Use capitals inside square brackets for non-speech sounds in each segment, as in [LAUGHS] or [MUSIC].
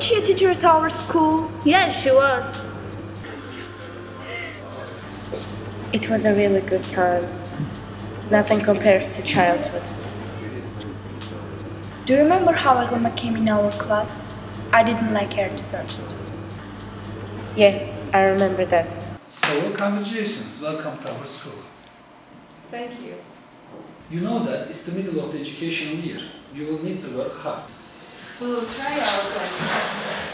gentleman, wasn't she a teacher at our school? Yes, she was. It was a really good time. Nothing compares to childhood. Do you remember how Elma came in our class? I didn't like her at first. Yeah, I remember that. So, congratulations, welcome to our school. Thank you. You know that it's the middle of the educational year. You will need to work hard. We will try our best.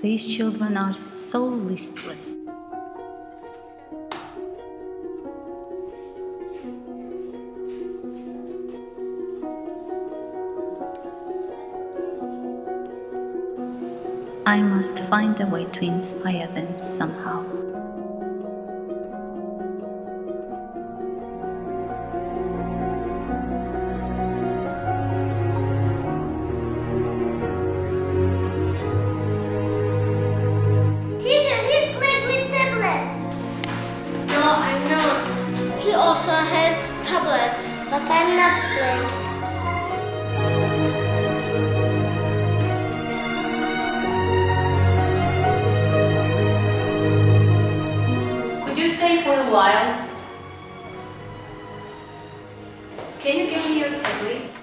These children are so listless. I must find a way to inspire them somehow. Can you give me your tablet?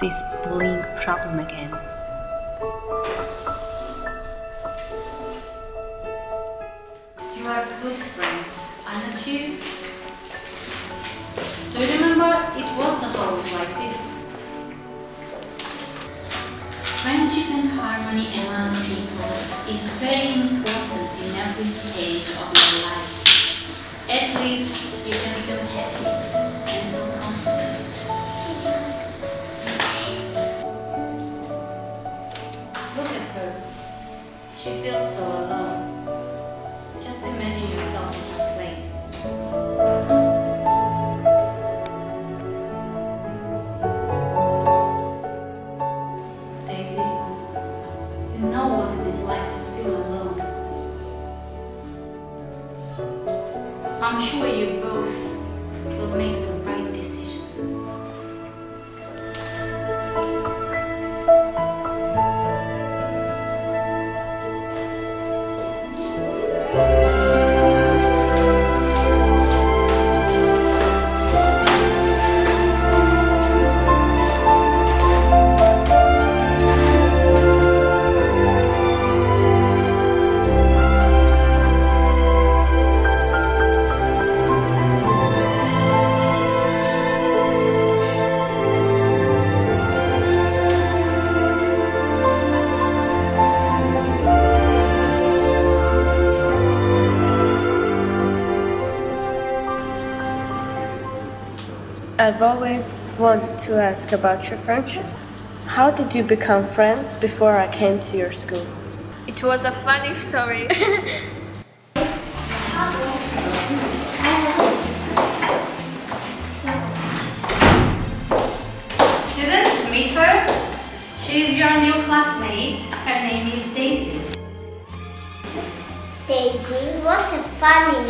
This bullying problem again. You are good friends, aren't you? Do you remember it was not always like this? Friendship and harmony among people is very important in every stage of your life. At least you can feel happy I've always wanted to ask about your friendship. How did you become friends before I came to your school? It was a funny story. [LAUGHS] Students, meet her. She is your new classmate. Her name is Daisy. Daisy, what a funny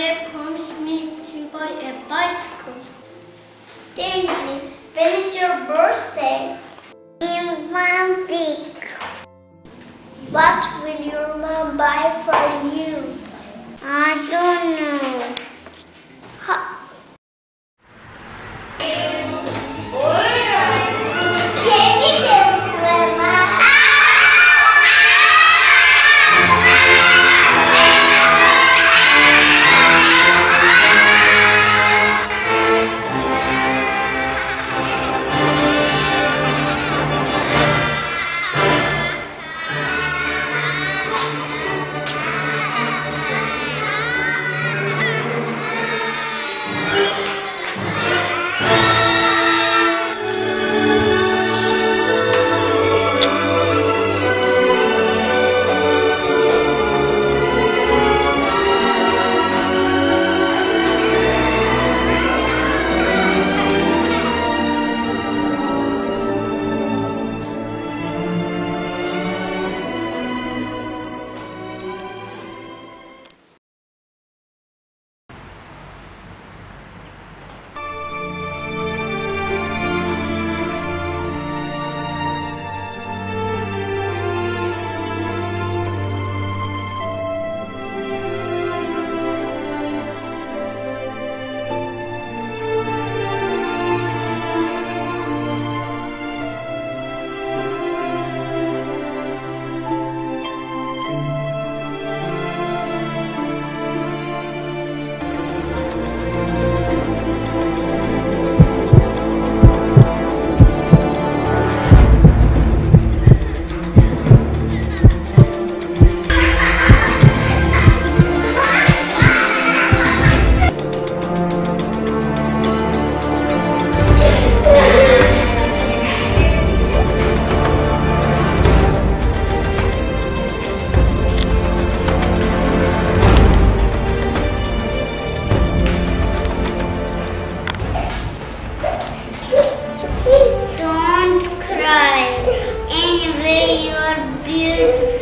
Dad promised me to buy a bicycle. Daisy, when is your birthday? In one week. What will your mom buy for you? I don't know. you are beautiful.